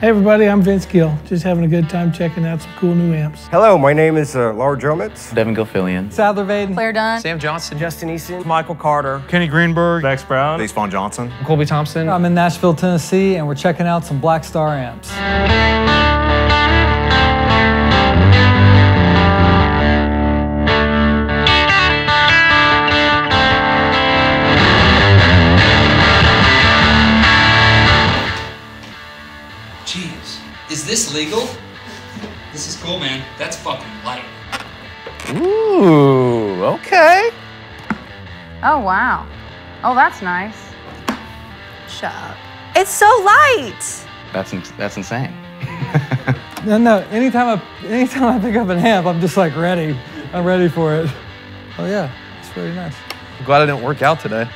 Hey everybody, I'm Vince Gill. Just having a good time checking out some cool new amps. Hello, my name is uh, Laura Jomitz. Devon Gilfillian. Sadler Vaden. Claire Dunn. Sam Johnson. Justin Easton. Michael Carter. Kenny Greenberg. Max Brown. Bass Vaughn Johnson. Colby Thompson. I'm in Nashville, Tennessee, and we're checking out some Blackstar amps. This legal? This is cool, man. That's fucking light. Ooh, okay. Oh, wow. Oh, that's nice. Shut up. It's so light. That's ins- that's insane. No, no. Anytime I, anytime I pick up an amp, I'm just like ready. I'm ready for it. Oh yeah, it's very nice. I'm glad I didn't work out today.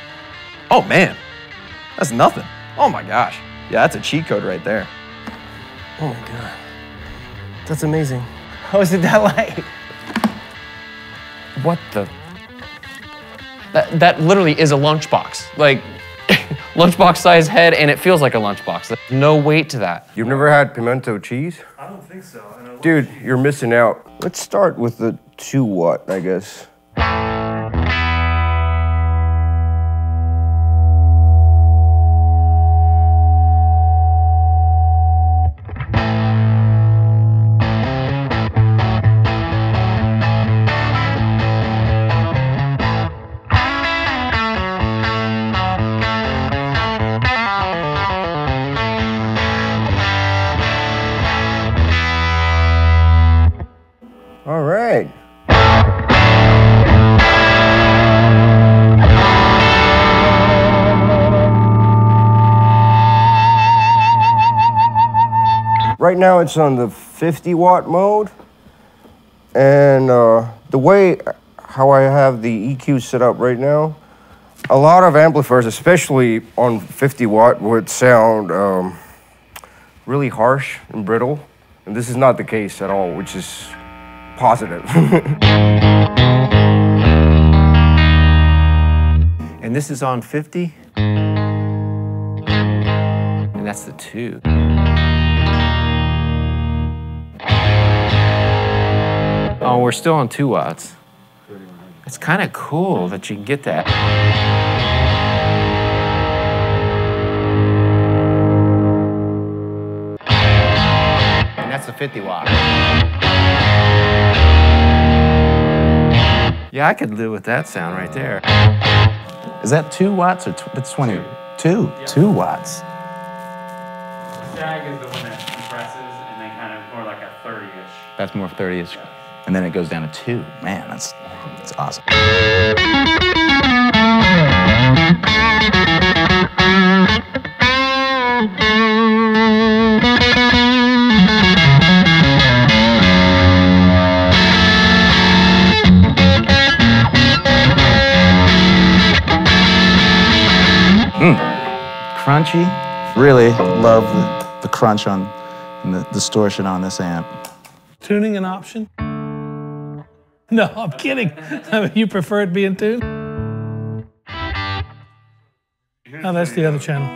Oh man, that's nothing. Oh my gosh. Yeah, that's a cheat code right there. Oh my god. That's amazing. How is it that light? What the? That, that literally is a lunchbox. Like, lunchbox size head, and it feels like a lunchbox. There's no weight to that. You've never had pimento cheese? I don't think so. And I Dude, you're missing out. Let's start with the 2 watt, I guess. Right now it's on the 50 watt mode. And uh, the way how I have the EQ set up right now, a lot of amplifiers, especially on 50 watt, would sound um, really harsh and brittle. And this is not the case at all, which is positive. And this is on 50. And that's the two. Oh, we're still on two watts. It's kind of cool that you can get that. And that's the 50 watt. Yeah, I could live with that sound right there. Is that two watts or tw- that's 20? Two. Two watts. Sag is the one that compresses and then kind of more like a 30-ish. That's more 30 ish. And then it goes down to two. Man, that's, that's awesome. Mm. Crunchy. Really love the, the crunch on and the distortion on this amp. Tuning an option? No, I'm kidding. you prefer it being tuned? Oh, that's the other channel.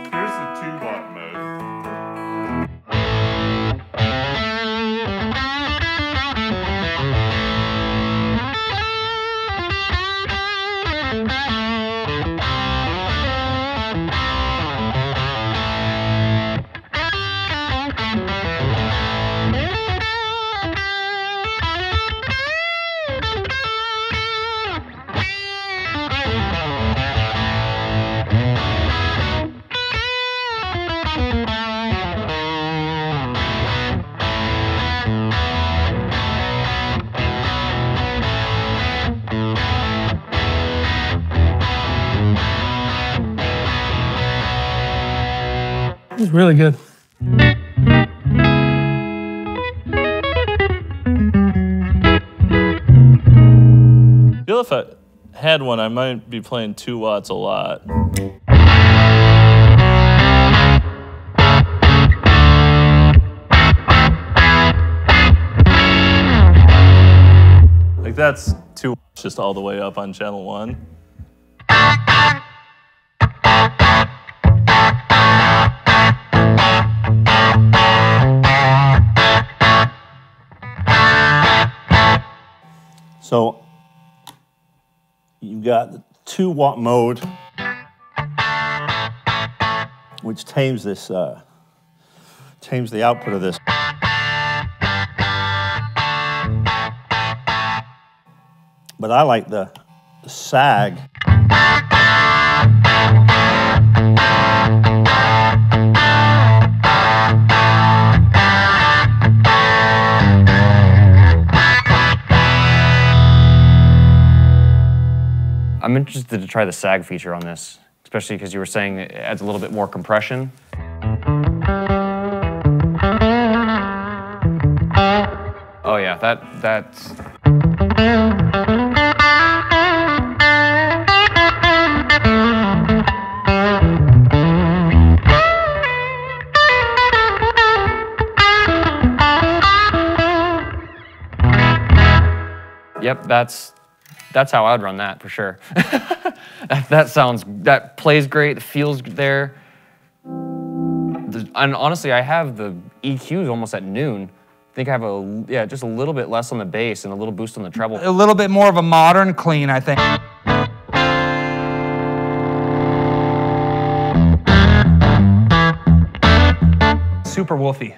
It's really good. I feel if I had one, I might be playing two watts a lot. Like that's two watts just all the way up on channel one. So you've got the two watt mode, which tames this, uh, tames the output of this. But I like the, the sag. I'm interested to try the sag feature on this, especially because you were saying it adds a little bit more compression. Oh yeah, that that's Yep, that's that's how I'd run that for sure. that, that sounds that plays great, feels there. The- and honestly, I have the EQs almost at noon. I think I have a yeah, just a little bit less on the bass and a little boost on the treble. A little bit more of a modern clean, I think. Super woofy.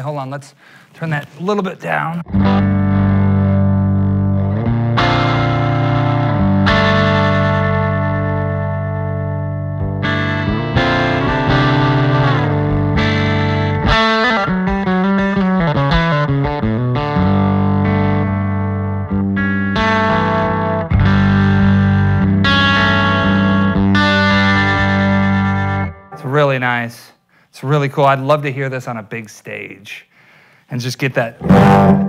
Hold on. Let's turn that a little bit down. Really cool. I'd love to hear this on a big stage and just get that.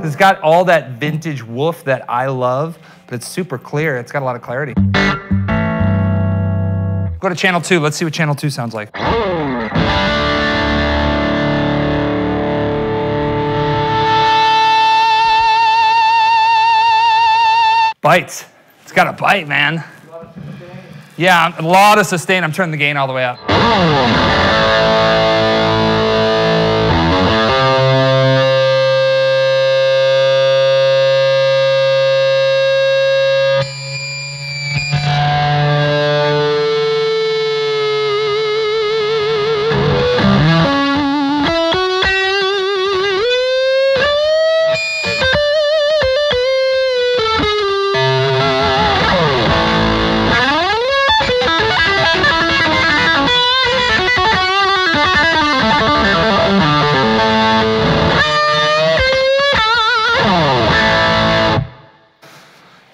It's got all that vintage woof that I love, but it's super clear. It's got a lot of clarity. Go to channel two. Let's see what channel two sounds like. Bites. It's got a bite, man. Yeah, a lot of sustain. I'm turning the gain all the way up.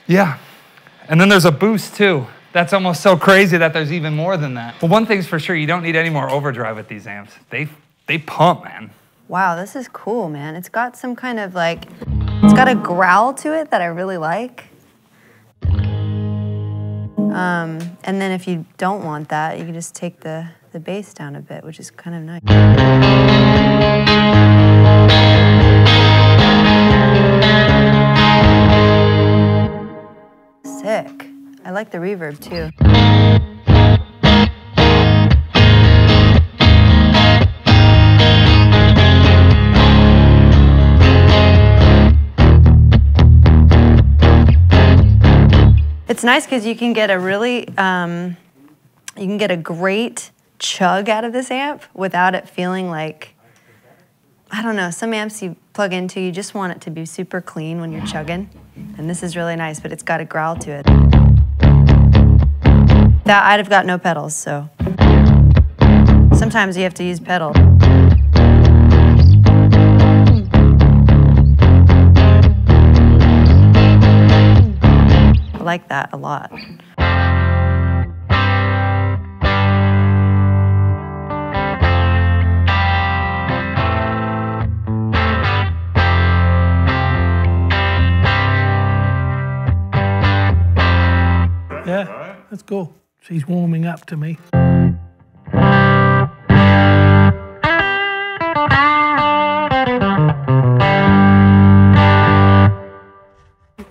Yeah. And then there's a boost too. That's almost so crazy that there's even more than that. But one thing's for sure, you don't need any more overdrive with these amps. They they pump, man. Wow, this is cool, man. It's got some kind of like, it's got a growl to it that I really like. Um, and then if you don't want that, you can just take the, the bass down a bit, which is kind of nice. Sick. I like the reverb too. It's nice because you can get a really, um, you can get a great chug out of this amp without it feeling like, I don't know, some amps you plug into, you just want it to be super clean when you're chugging. And this is really nice, but it's got a growl to it. That I'd have got no pedals, so. Sometimes you have to use pedal. I like that a lot. Let's go. She's warming up to me.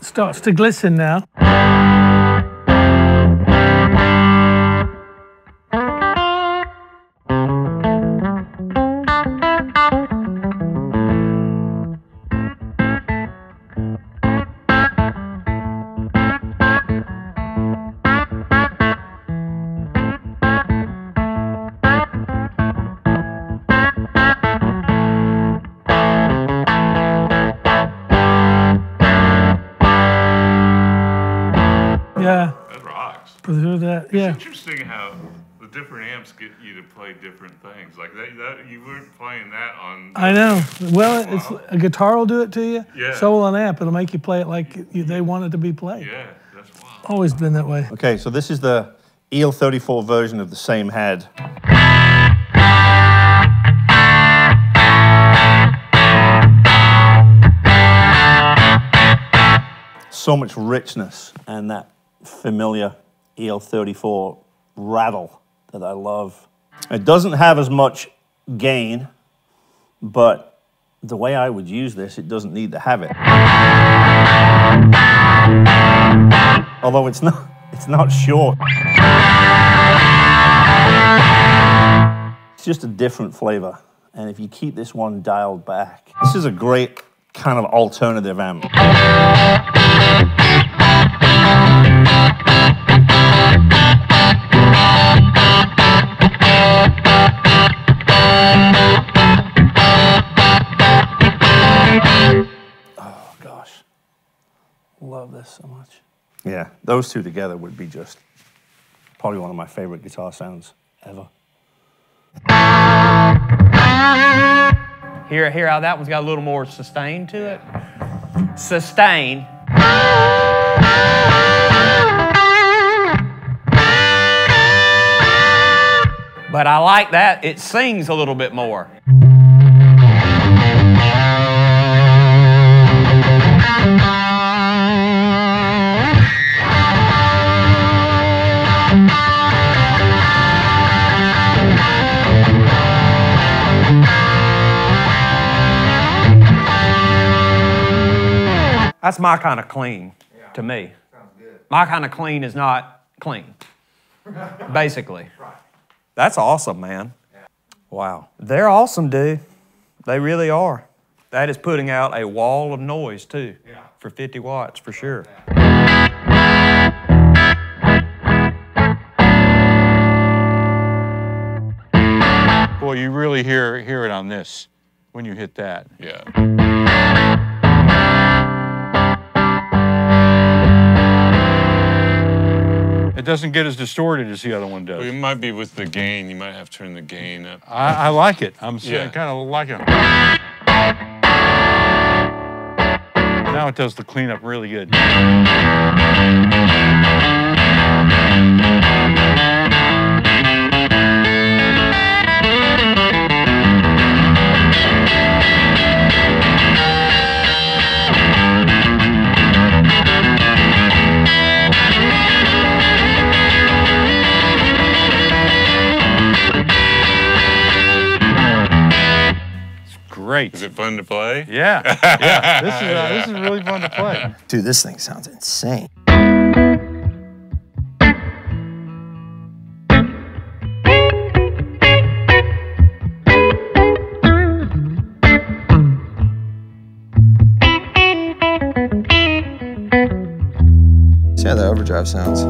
Starts to glisten now. That, yeah. It's interesting how the different amps get you to play different things. Like that, that you weren't playing that on. I know. Well, it's a guitar will do it to you. Yeah. So will an amp. It'll make you play it like you, they want it to be played. Yeah, that's wild. Always been that way. Okay, so this is the EL34 version of the same head. So much richness and that familiar EL34 rattle that I love. It doesn't have as much gain, but the way I would use this, it doesn't need to have it. Although it's not, it's not short. It's just a different flavor. And if you keep this one dialed back, this is a great kind of alternative amp. This so much. Yeah, those two together would be just probably one of my favorite guitar sounds ever. Hear, hear how that one's got a little more sustain to it? Sustain. But I like that. It sings a little bit more. That's my kind of clean to me. My kind of clean is not clean, basically. Right. That's awesome, man. Yeah. Wow. They're awesome, dude. They really are. That is putting out a wall of noise, too, yeah. for 50 watts, for sure. Boy, you really hear hear it on this when you hit that. Yeah. Doesn't get as distorted as the other one does. Well, it might be with the gain. You might have to turn the gain up. I, I like it. I'm Yeah. kind of liking it. Now it does the cleanup really good. It fun to play? Yeah. Yeah. This is uh, this is really fun to play. Dude, this thing sounds insane. See how the overdrive sounds.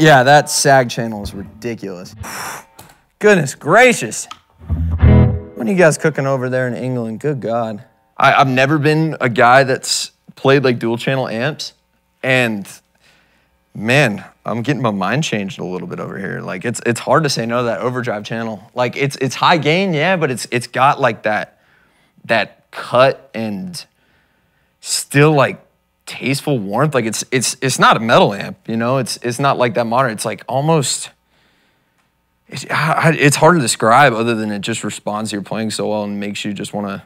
Yeah, that sag channel is ridiculous. Goodness gracious. What are you guys cooking over there in England? Good God. I, I've never been a guy that's played like dual channel amps, and man, I'm getting my mind changed a little bit over here. Like it's it's hard to say no to that overdrive channel. Like it's it's high gain, yeah, but it's it's got like that that cut and still like tasteful warmth. Like it's it's it's not a metal amp, you know. It's it's not like that modern. It's like almost. It's, it's hard to describe other than it just responds to your playing so well and makes you just want to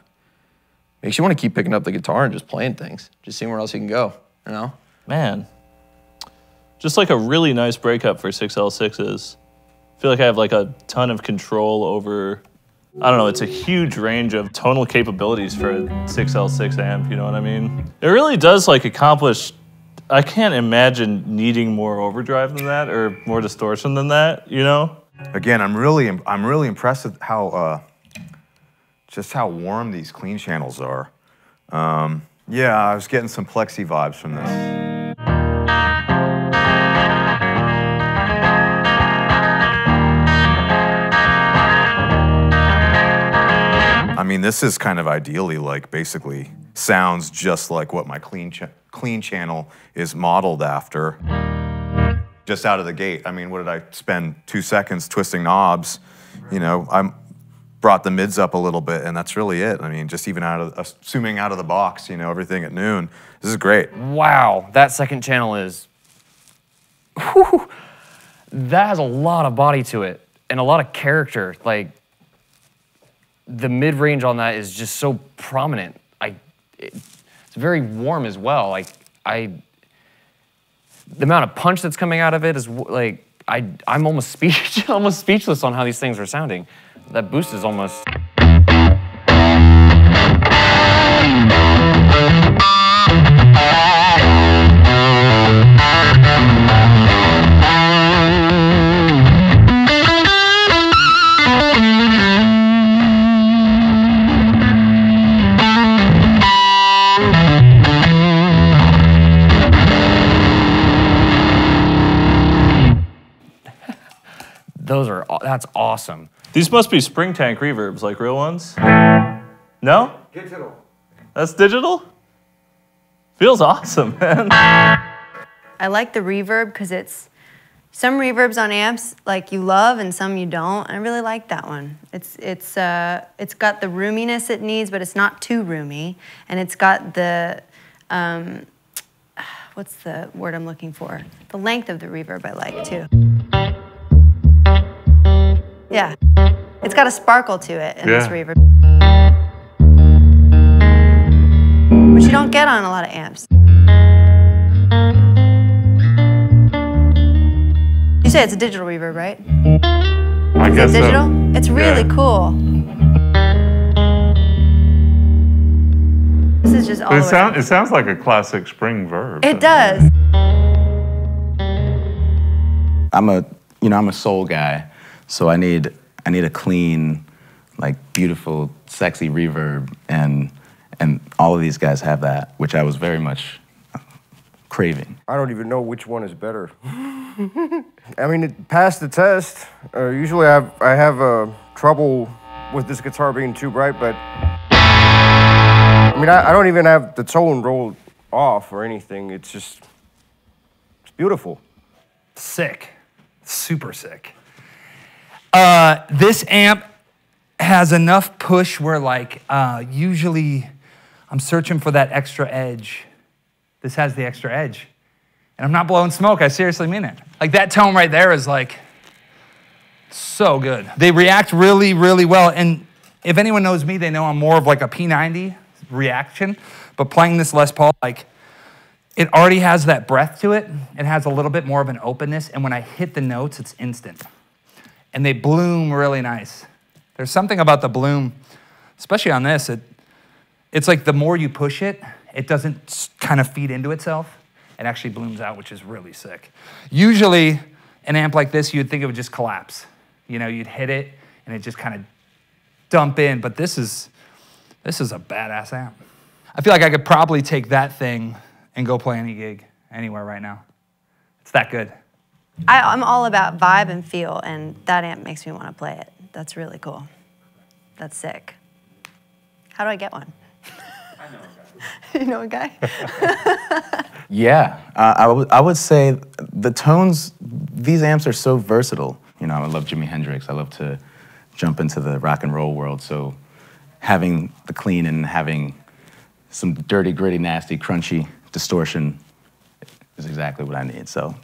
Makes you want to keep picking up the guitar and just playing things, just seeing where else you can go. You know? Man, just like a really nice breakup for 6L6s. I feel like I have like a ton of control over. I don't know. It's a huge range of tonal capabilities for a 6L6 amp. You know what I mean? It really does like accomplish. I can't imagine needing more overdrive than that or more distortion than that. You know? Again, I'm really, I'm really impressed with how, uh, just how warm these clean channels are. Um, yeah, I was getting some plexi vibes from this. Mean, this is kind of ideally like basically sounds just like what my clean clean channel is modeled after. Just out of the gate. I mean, what did I spend two seconds twisting knobs? You know, I brought the mids up a little bit, and that's really it. I mean, just even out of assuming out of the box, you know, everything at noon. This is great. Wow, that second channel is. whew, that has a lot of body to it and a lot of character. Like the mid range on that is just so prominent. I, it, it's very warm as well. Like I, the amount of punch that's coming out of it is like I, I'm almost speech, almost speechless on how these things are sounding. That boost is almost. Awesome. These must be spring tank reverbs, like real ones. No? Digital. That's digital? Feels awesome, man. I like the reverb because it's some reverbs on amps like you love and some you don't. I really like that one. It's it's uh, it's got the roominess it needs, but it's not too roomy, and it's got the um, what's the word I'm looking for? The length of the reverb I like too. Yeah, it's got a sparkle to it in this reverb, which you don't get on a lot of amps. You say it's a digital reverb, right? I Is guess it so. digital? It's really Yeah. cool. This is just all But the it, way. sound, it sounds like a classic spring verb. It does. I'm a you know I'm a soul guy, so I need I need a clean, like beautiful, sexy reverb, and and all of these guys have that, which I was very much uh, craving. I don't even know which one is better. I mean, it passed the test. Uh, usually, I have, I have uh, trouble with this guitar being too bright, but I mean, I, I don't even have the tone rolled off or anything. It's just, it's beautiful. Sick. Super sick. Uh, this amp has enough push where, like, uh, usually I'm searching for that extra edge. This has the extra edge. And I'm not blowing smoke. I seriously mean it. Like, that tone right there is like so good. They react really, really well. And if anyone knows me, they know I'm more of like a P90 reaction. But playing this Les Paul, like, it already has that breath to it. It has a little bit more of an openness. And when I hit the notes, it's instant. And they bloom really nice. There's something about the bloom, especially on this. It, it's like the more you push it, it doesn't kind of feed into itself. It actually blooms out, which is really sick. Usually, an amp like this, you'd think it would just collapse. You know, you'd hit it and it just kind of dump in. But this is this is a badass amp. I feel like I could probably take that thing and go play any gig anywhere right now. It's that good. I, I'm all about vibe and feel, and that amp makes me want to play it. That's really cool. That's sick. How do I get one? I know. You know a guy? Yeah, uh, I would- I would say the tones, these amps are so versatile. You know, I love Jimi Hendrix. I love to jump into the rock and roll world. So having the clean and having some dirty, gritty, nasty, crunchy distortion is exactly what I need. So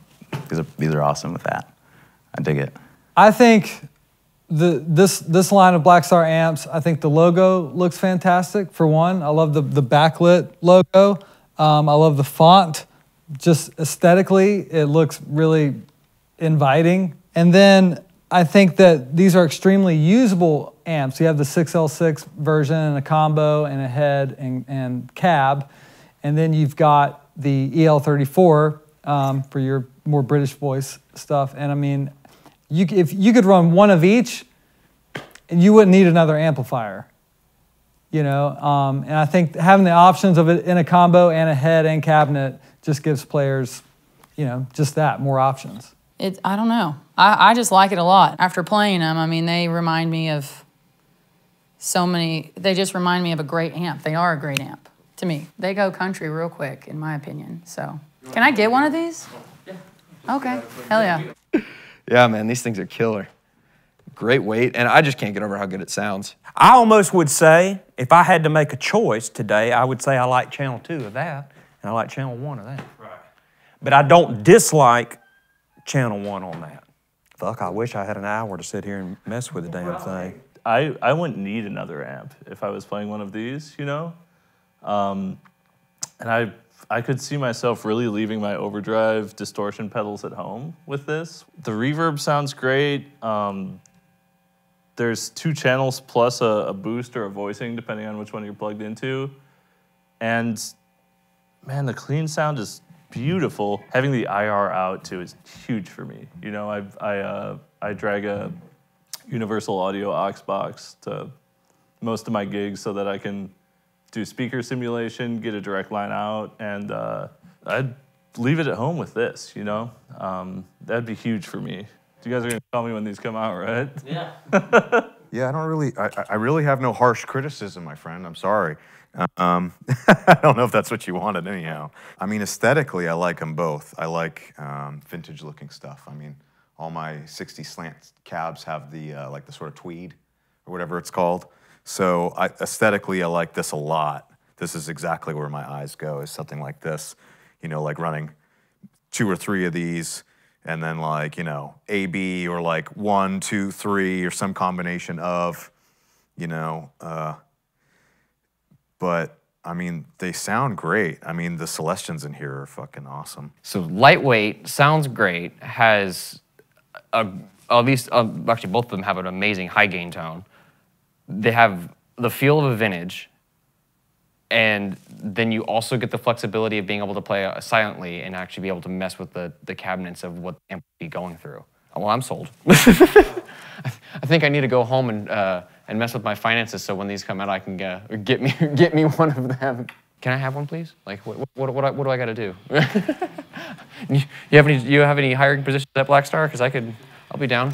these are, these are awesome with that. I dig it. I think the this this line of Blackstar amps, I think the logo looks fantastic. For one, I love the the backlit logo. Um, I love the font. Just aesthetically, it looks really inviting. And then I think that these are extremely usable amps. You have the 6L6 version and a combo and a head and, and cab. And then you've got the EL34 um, for your more British voice stuff. And I mean, you, if you could run one of each, and you wouldn't need another amplifier. You know, um, and I think having the options of it in a combo and a head and cabinet just gives players, you know, just that more options. It, I don't know. I, I just like it a lot. After playing them, I mean, they remind me of so many, they just remind me of a great amp. They are a great amp to me. They go country real quick, in my opinion. So, can I get one of these? Okay, hell yeah. Yeah, man, these things are killer. Great weight, and I just can't get over how good it sounds. I almost would say, if I had to make a choice today, I would say I like channel two of that, and I like channel one of that. Right. But I don't dislike channel one on that. Fuck, I wish I had an hour to sit here and mess with the damn thing. I, I wouldn't need another amp if I was playing one of these, you know? Um, and I, I could see myself really leaving my overdrive distortion pedals at home with this. The reverb sounds great. Um, there's two channels plus a, a boost or a voicing, depending on which one you're plugged into. And man, the clean sound is beautiful. Having the IR out too is huge for me. You know, I, I, uh, I drag a Universal Audio OX Box to most of my gigs so that I can do speaker simulation, get a direct line out, and uh, I'd leave it at home with this, you know? Um, that'd be huge for me. You guys are gonna tell me when these come out, right? Yeah. Yeah, I don't really, I, I- I really have no harsh criticism, my friend. I'm sorry. Um, I don't know if that's what you wanted, anyhow. I mean, aesthetically, I like them both. I like um, vintage-looking stuff. I mean, all my 60 slant cabs have the uh, like the sort of tweed or whatever it's called. So I, aesthetically, I like this a lot. This is exactly where my eyes go. Is something like this, you know, like running two or three of these and then like you know a b or like one two three or some combination of you know uh, but i mean they sound great i mean the Celestions in here are fucking awesome So lightweight, sounds great, has a, at least, uh, actually both of them have an amazing high gain tone. They have the feel of a vintage, and then you also get the flexibility of being able to play silently and actually be able to mess with the, the cabinets of what amp would be going through. Well, I'm sold. I think I need to go home and, uh, and mess with my finances so when these come out, I can get, me, get me one of them. Can I have one, please? Like, what, what, what, what do I got to do? you have any? You have any hiring positions at Blackstar? Because I could, I'll be down.